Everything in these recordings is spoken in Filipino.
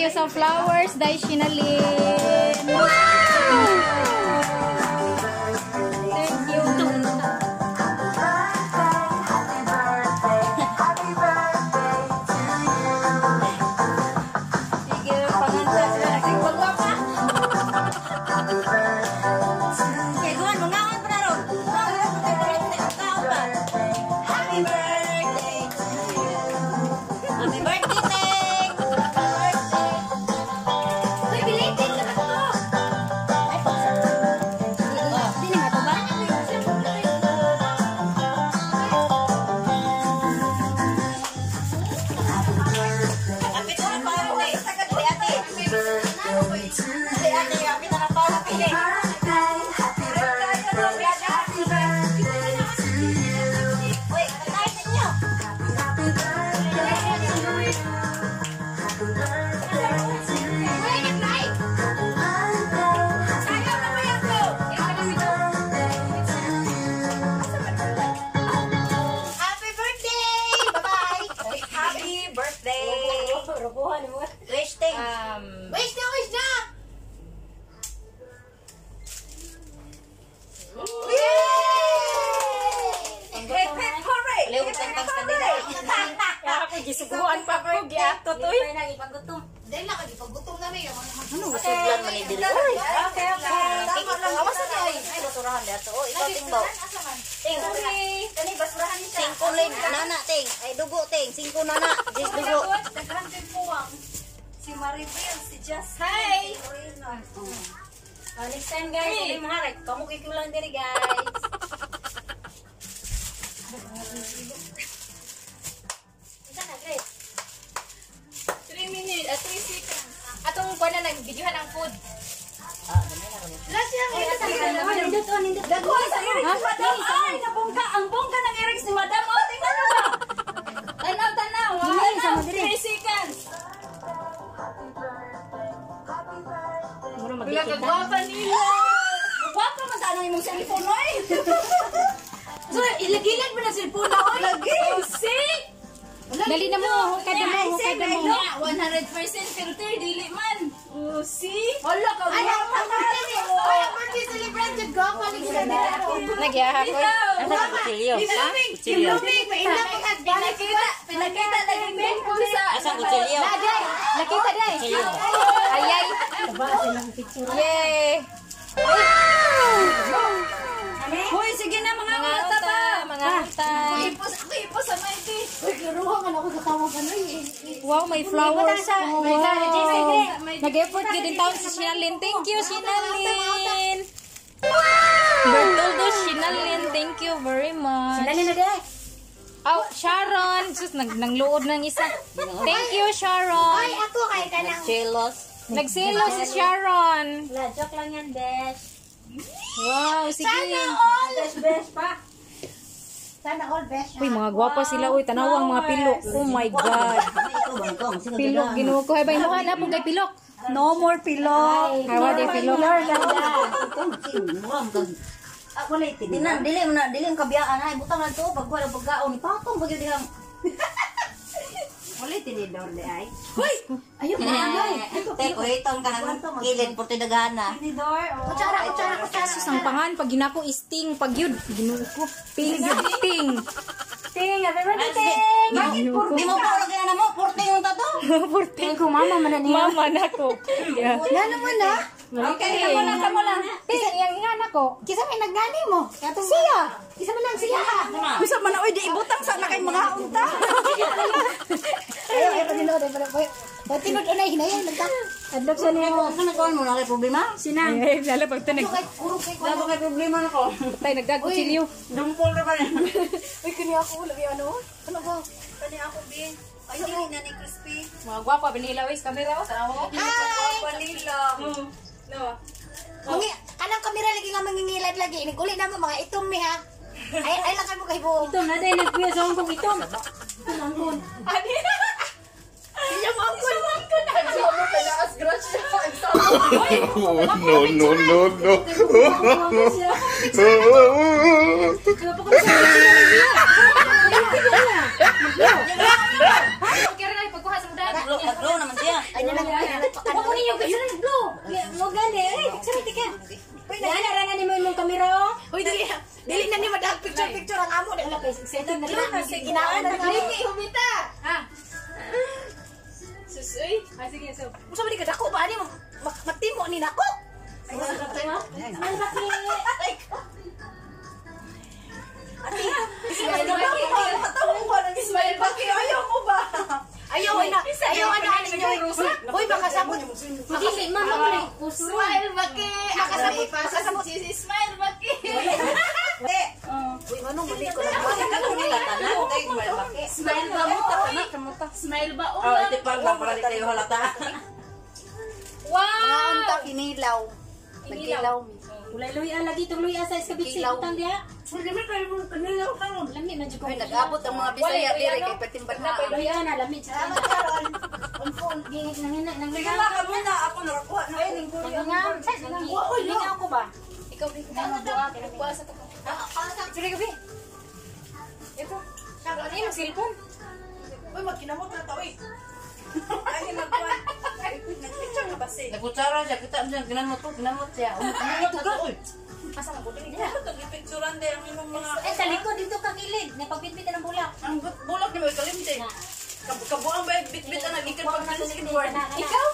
you. Sa flowers, Dai Basurahan dito. Oh, ikaw ting baw. Ting. Kani basurahan ni siya. Singko lin nana ting. Ay dugo ting. Singko nana. Just dugo. Si Maribel, si Just. Hi. Ah, next time guys, hey. maharag. Kamu kikyo lang diri guys. Isa na, Grace. 3 minutes, uh, 3 seconds. Atong kuha na nag-videohan ang food. Dagwa sa Ha? ni Madam. Ay, nabungka. Ang bungka ng Eric ni Madam. Oh, tingnan mo ba? Tanaw, tanaw. dili. 3 seconds. Mura magdikit na. nila. Guwapo man ano imong cellphone, oy. So, ilagilad mo na cellphone oy. Lagi. Oh, see? Dali na mo, hukad na mo, hukad na mo. Nga, 100% filter, dili man. Oh, see? Hala ka. Ay, ang birthday ni. Oy, ang birthday celebrant jud ko. Palig sa nila. Nagyahap ko. Asa ka kutsilyo? Kutsilyo. Ang husband. Pinakita, pinakita lagi ko sa... Asa kutsilyo? Day, nakita day. Ayay. Yay. Hoy, sige na mga mata ba? mga uta. Ipos, ipos sa may tea. Uy, kiruha man ako sa tawag ano eh. Wow, may flowers. Oh, wow. may- Nag-effort ka din taon si Shinalin. Thank you, Shinalin. Bertoldo Shinalin, thank you very much. Dali na. Oh, Sharon. Sus, nag nangluod ng isa. Thank you, Sharon. Ay, ako kay ka nang. Chelos. Nagsilo si Sharon. La, joke lang yan, Besh. Wow, sige. Besh, Besh pa. Sana all best. Uy, mga gwapo sila. Uy, tanaw ang mga pilok. Oh my God. Pilok, ginuo ko. Hay ba, inuha na po kay pilok. No more pillow. Hawa di pilok. Muram kang Ah, wala iti. Dinan, dili mo na, dili mo kabiyaan. Ay, butang na to. Pag wala pagkaon, patong pag yun dihang. Wala iti ni Dorle ay. Ayun, Te, kuhiton ka ng kilid po tinagana. Ni Dor, oh. Kutsara, kutsara, kutsara. Sus, ang pangan. Pag ginako is ting. Pag yun, ginuo ko. Ping, yun, ting. Ting, happy birthday, Ting. Ginuo ko. Di mo po lagyan na mo, porte yung tato. Ting. ko, mama man na niya. Mama na ko. Yan naman na. Okay. Kamo lang, kamo lang. Ting, yung ingana ko. Kisa may nagnani mo. Siya. Kisa man lang siya ha. Bisa man na, oy, di ibutang sa na kay mga unta. Ayaw, ayaw pa nilo. Ba't tinod unay, hinayan. Nagka. Adlok sa niya mo. Ano nagkawan mo na kay problema? Sina. Ay, lala pag ito nag... Kay kay Wala ba kay problema na ko? Tay, nagdagutsilyo. Dumpol na ba niya? Uy, kini ako. Labi ano? Ano ba? Kani ako, Bin. Ay, hindi na ni Crispy. Mga gwapa, binila, wis, kamera ko. Mo. Hi! Panila. No. Mangi, kanang kamera lagi nga mangingilad lagi. Naguli na mo mga itom mi ha. Ay, ay lang mo kay buong. Ito, naday nagkuya sa hongkong ito. Ani? Iya mo ang Sa mangkon na. Sa mo, pinaas grudge na. Oh, no, no, no, no. Okay ra na pagkuha sa muda. Naglo, naglo naman siya. Ay, nalang yan. Wa ko ninyo gusto na blue. Mo gani, eh. Sarap ka. Yan, narana ni mo imong kamera. Uy, dili. Dili na ni madag picture picture ang amo. Wala kay setting na lang. Sige, na. Dili humita. Ha. Susoy. Ah sige so. Musa ba di ka dako ba ni mo? mak- Matimo ni nako. Ay, bakit? Smile baki. Matawang ko nang smile ba kayo? Ayaw mo ba? Ayaw na. Ayaw na ninyo. Uy, makasabot. Dili, mama mo rin. Smile baki. Akasabot pa sa si Smile baki. Uy, manong mali ko lang. Kanong nila tanan, kay malaki. Smile ba mo? Smile ba Oh, ito pa lang para di kayo halata. Wow. Unta kinilaw. Nagilaw mi. Ulay luy ala dito luy asa sa bitsi Kilaw. utang dia. Lami man jud ko. Nag-abot ang mga bisaya dire kay patimban na. Luy ana lamit sa ana. Gingit nang ina nang Sige na, kamo na. Ako nakakuha na. Ay, Nangangam, sa nangangam. Lingaw ko ba? Ikaw din ka na buwa. Buwa sa to. Sige gabi. Ito. Ano yung cellphone? Uy, magkinamot na tao eh. Ay, nagkuhan. Nag-picture na ba si? Nagkutsara siya. Kita mo siya. Ginamot ko. Ginamot siya. Umot na to. Asa na ko din niya? Ito, gipicturean din ang imong mga... Eh sa likod dito ka kilid, napagpitpit ng bulak. Ang bulak ni mo kalimti. Kabuang ba bitbit ang nagikan pag naliskin board? Ikaw?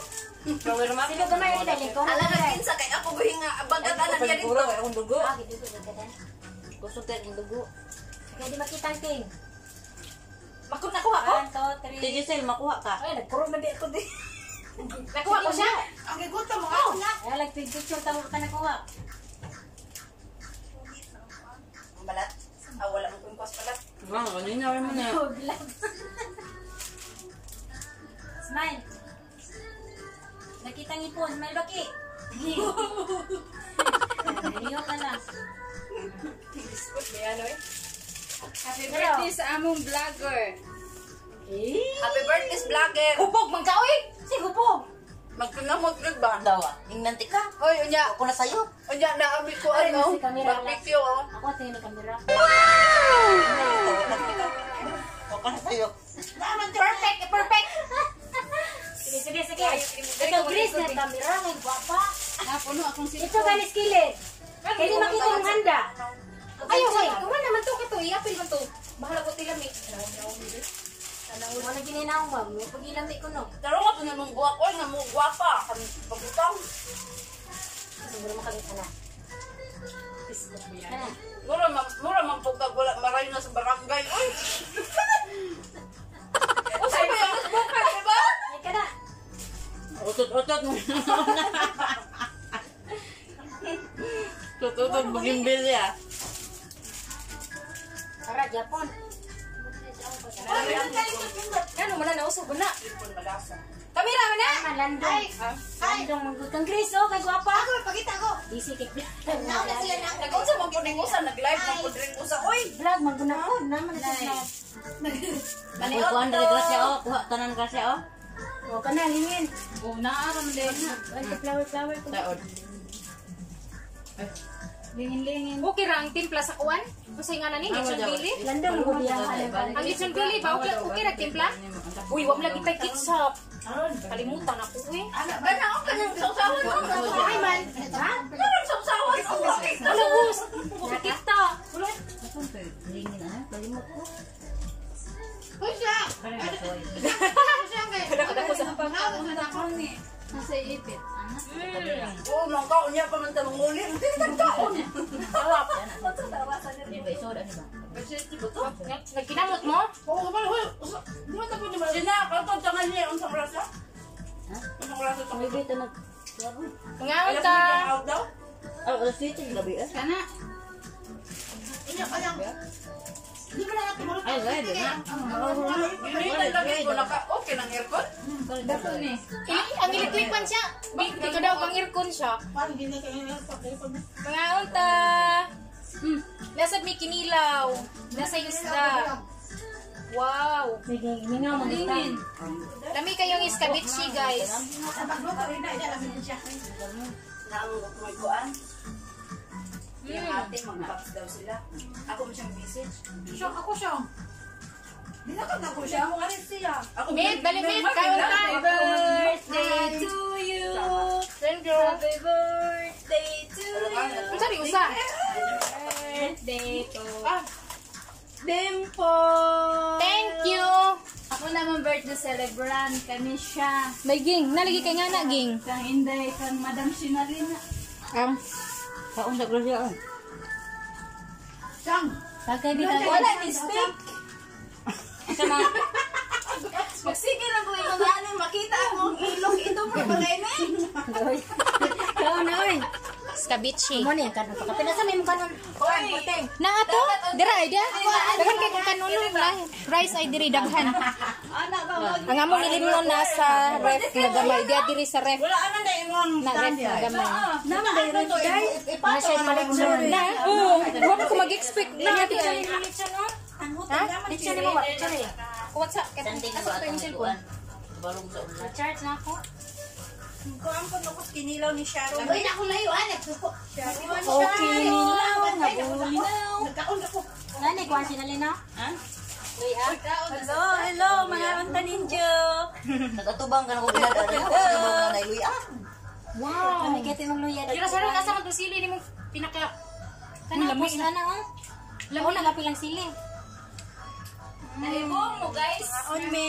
Sino gamay ni dali ko? Ala na kinsa kay ako buhing nga bagatan na niya dito. akong dugo. Ah. Gusto tayo ng dugo. Kaya di makita ang ting. Makot na kuha ko. One, two, three. Si Giselle, makuha ka. Ay, nagpuro man di ako di. Nakuha ko siya. Ang gigutom mo ako nga. Ay, like picture tawo ka nakuha. Ang balat. Ah, wala mo kung balat. Wow, kanina rin mo na. Smile. Nakita ngipon, smile baki. Naliyo ka na. Biskut ba yan, oy? Happy birthday sa among vlogger. Happy birthday, vlogger. Upog man ka oy. Sige po. Magkinamot gud ba? Daw ah. Ingnan ka. Hoy, unya. Ako na sa'yo. Unya na ambil ko Ay, ano. Barbecue oh. Ako tingin ni kamera. Ako na sa'yo. Perfect, perfect. Sige, sige, sige. Ito, Grace na kamera. Ay, guwapa. Napuno akong Ito, cellphone. ganis kilid. Kaya di makita yung handa. Ayaw, ay, kuman naman to kato. Iapil man to. Bahala ko tilami. Tanong mo na gininaw ba? May pag-ilami ko no. Pero nga tunay mong guwako, mo guwapa. Kan pagutang. Siguro makakita na. Kana. Mura man mura man pugkag wala maray na sa barangay. Uy. O sa ba yung buka, di ba? Ay, kana. Utot-utot mo. Utot-utot, bugimbil ya. Tara, Japon. Ano man na nausap na. Kamera man na. Landong. Landong, magutang Grace, oh, kay guwapa. Ako pakita ko. Easy kay Nag-unsa mo puning usa nag-live mo pudring usa. Uy. Vlog, maguna ko. Naman na. Ay, kuhaan dali grasya oh. Kuha tanan grasya oh. O, kana, hingin. Oh, naaram din. Ay, flower, flower. Taod. Lingin-lingin. Okay ra ang timpla sa kuwan. Kasi nga nani, lechon bili. Landong, magudiyang Ang lechon bili ba? Okay, okay ra timpla. Uy, wag lagi tay ketchup. Kalimutan ako eh. Ana ba na ako kanyang sausawan ko. Ay, man. Ha? Parang sausawan ko. Ano us? Nakita. Lingin ah. Kalimot ko. Uy siya. Kada ko sa Nasa ipit. Oo, mga kaon niya pa man talong uli. Hindi ka kaon. Sarap. Nagkinamot mo? Oo, hoy. Di ba tapos ni Sina, kato tangan niya unsang rasa? Ha? Unsang rasa to? May bito nag... Ngaon ka. Out daw? Oh, alas 7 gabi ah. Kana. Inya kanyang. Na mo? Ay, gaya na. Ginitan lagi ko naka okay ng aircon. Dato ni. Eh, ang electric fan siya. Di ko daw bang aircon siya. Parang hindi kayo aircon. Ngaon ta. Hmm. Nasa may kinilaw. Nasa isda. Wow. Lingin. Lami kayong iskabichi, guys. Ko kuan. Yung ate, mag-box daw sila. Ako mo siyang message. Siya, ako siya. Dinakag ako siya. Ako alis siya. Ako Meet, dali meet. Kaon ka. birthday to you. Thank you. Happy birthday to you. Ang sabi usa. Birthday to Ah, Dimple. thank you. Ako naman birthday celebrant. Kami siya. May ging. Nalagi kay nga na, ging. Kang Inday, kang Madam Sinalina. Ang. Kaon sa grasya. Siyang. Tagay di tayo. Wala ni steak. Magsige na ko ano, makita akong ilong ito mo ba ni? Na. Skabichi. Mo ni kan pa kapila sa may kanon. Oy, Na ato? Dira ay dia. Daghan kay kanulong lahi. Rice ay diri daghan. anak ba mo? Ang among ilimnon na sa ref nga gamay. Dia diri sa ref. Wala ano na imong Na ref nga gamay. Nama ba yung guys? Na siya palit sa Na, oo. Huwag ko mag-expect na ati ay. Ha? Litsa ni mo wa, litsa ni. Kuwat sa. Asa ko cellphone. Sa ulan. Charge na ako. Kuan ko nukos kinilaw ni Sharon. Uy, na akong layo, anak. Okay, nilaw, nabulinaw. Nagkaon ako. Nani kuan sinalina? Ha? Hello, hello, mga anta ninyo. Nagatubang ka na ko bilad. Nagatubang ka na iluy. Ah, Wow. kami kete mong luya. Dira sa rin asa mo sili ni mo pinaka. Kana po sila na oh. Lamo na kapilang sili. Mo guys. On me.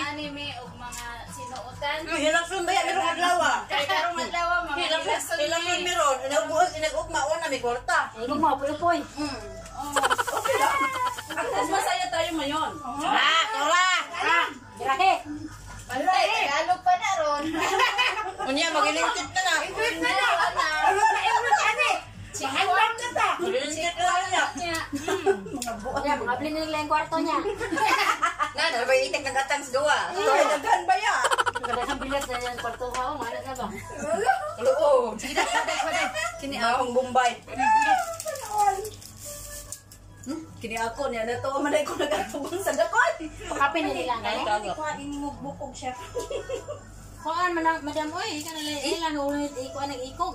Anime o mga sinuotan. Hilak sun ba yan? Meron adlawa. Kaya karong madlawa mga Hilak ilason hilak ni. meron. Inagbuhos, inagugma. Una, may kwarta. Ay, kung mo puy-puy. Mas masaya tayo ngayon. Ah, tola! Grahe. Pantay, Tagalog pa na ron. Unya, magilingkit ka na. Chihuahua na ta. Magilingkit ka na niya. Ya, mga blin nila yung kwarto niya. Na, nalabay itik ng gatang sa gawa. Toy, daghan ba ya? Kadang bilas na yung kwarto ko, mana na ba? Oo. Sige na, Kini akong Bombay. Hmm? Kini ako niya na to man ko nagatubon sa dakon. Kape nila lang kaya. Kuhain mo bukog siya. Kuan man madam oy, kana la ilan ulit iko nag ikog.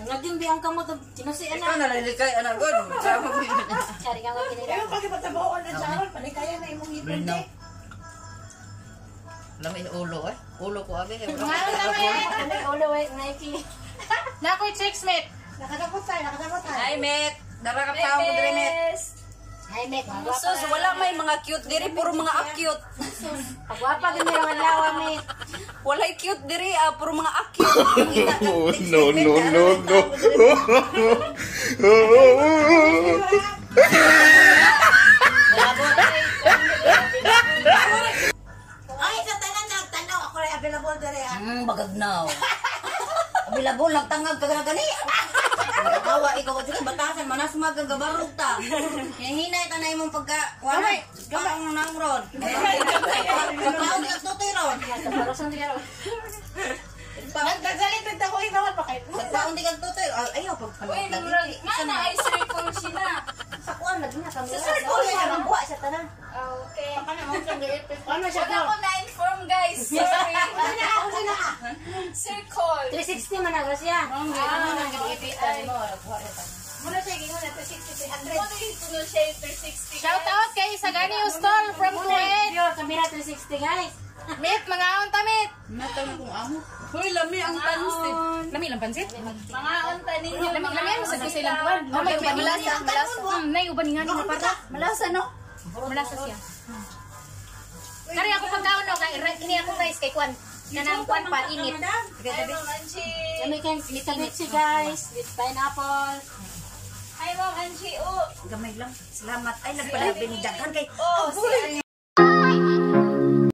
Naging bi ang kamot kinusi Ikaw ana. na lalikay anak god. Mo. Cari ka kinira. Pagkipatabawan na Sharon, palikaya na imong ipon. Alam mo ulo eh. Ulo ko abi. Ngayon kami. Ano ulo way Nike. Na ko checks mate. Nakadakot tayo, nakadakot tayo. Hi, Met. Dara ka tao mo dire, Met. Sus, wala may mga cute diri, puro mga acute. Pagwapa gani ra lawa met. Walay cute diri, ah, puro mga acute. Oh, no, no, no, no. Ay, sa tanan nagtanaw ako rin available dire. Hmm, bagagnaw. Available nagtangag ka na gani. Kawa ikaw wa sige batasan manas magagabarog ta. Hinahinay ta na imong pagka wala. Gamay ang nangron. Pagkaon ka tutoy ron. Nagdagalit na ako, ikaw pa kayo. Pagkaon di ka tutoy. Ayaw pag Uy, mana ay sir kong sina. Sa kuan lagi na kami. Sa sir, kuya, ang buwa sa tanan. Okay. Ano siya Wala ko na-inform guys. Cole. 360 man na siya. Muna siya, gingon na 360, Ano yung tunog siya yung 360? Shout out kay Sagani Ustol from Kuwait. Pure camera 360 guys. Meet mga on tamit. Uy, lami ang pansit. Lami lang pansit. Mga unta ninyo. Lami lami ang sa silang kuan. Mamay ba malasa malasa. Hmm, nay uban nga ni para. Malasa no? Malasa siya. Kari ako pagkaon no kay ri- ini ako rice kay kuan. Kanang kuan pa init. Kami kan little guys with pineapple. Hi, Ma'am Angie. Oh, Gamay lang. Salamat. Ay nagpalabing daghan kay oh, si